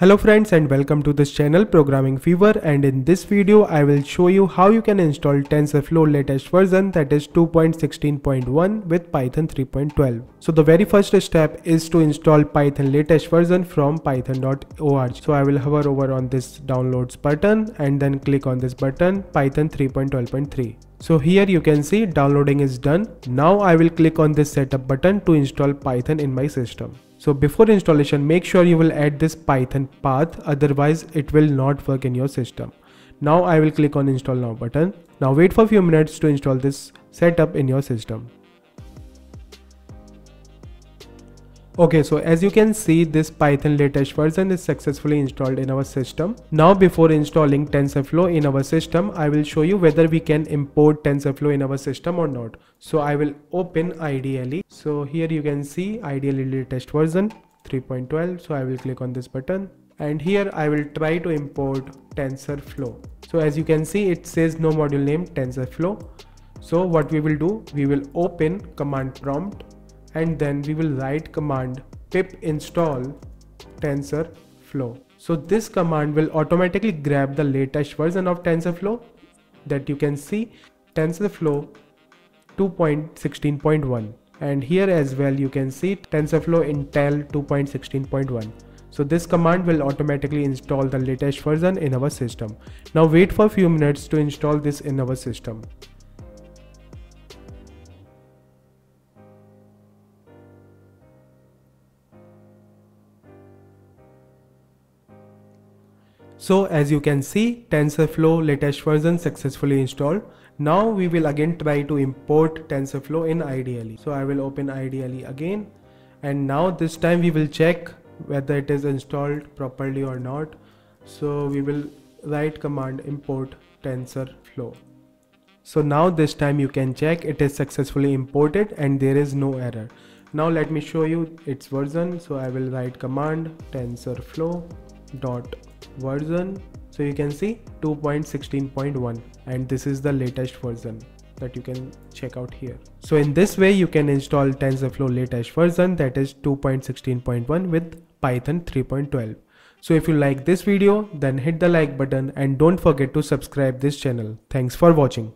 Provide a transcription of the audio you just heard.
Hello friends and welcome to this channel Programming Fever and in this video I will show you how you can install TensorFlow latest version that is 2.16.1 with Python 3.12. So the very first step is to install Python latest version from python.org. So I will hover over on this downloads button and then click on this button Python 3.12.3. So here you can see downloading is done. Now I will click on this setup button to install Python in my system. So before installation, make sure you will add this Python path, otherwise it will not work in your system. Now I will click on install now button. Now wait for a few minutes to install this setup in your system. Okay, so as you can see, this Python latest version is successfully installed in our system. Now before installing TensorFlow in our system, I will show you whether we can import TensorFlow in our system or not. So I will open IDLE. So here you can see IDLE latest version 3.12. So I will click on this button and here I will try to import TensorFlow. So as you can see, it says no module name TensorFlow. So what we will do, we will open command prompt and then we will write command pip install TensorFlow. So this command will automatically grab the latest version of TensorFlow that you can see TensorFlow 2.16.1 and here as well you can see TensorFlow Intel 2.16.1. So this command will automatically install the latest version in our system. Now wait for a few minutes to install this in our system. So as you can see TensorFlow latest version successfully installed. Now we will again try to import TensorFlow in IDLE. So I will open IDLE again and now this time we will check whether it is installed properly or not. So we will write command import TensorFlow. So now this time you can check it is successfully imported and there is no error. Now let me show you its version. So I will write command TensorFlow dot version so you can see 2.16.1 and this is the latest version that you can check out here. So in this way you can install tensorflow latest version that is 2.16.1 with python 3.12 so if you like this video then hit the like button and don't forget to subscribe this channel. Thanks for watching